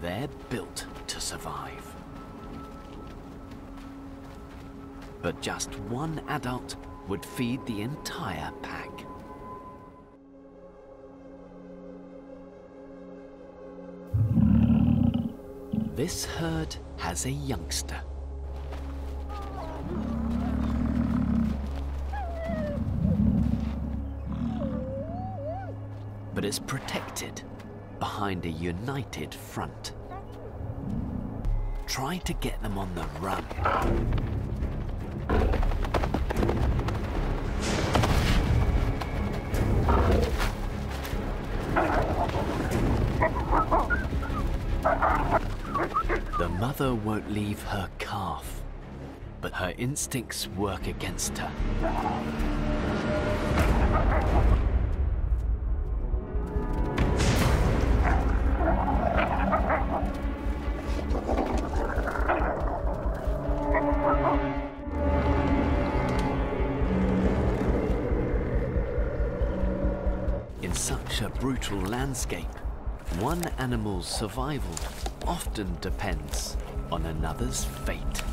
They're built to survive. But just one adult would feed the entire pack. This herd has a youngster. But is protected behind a united front. Try to get them on the run. The mother won't leave her calf, but her instincts work against her. Such a brutal landscape, one animal's survival often depends on another's fate.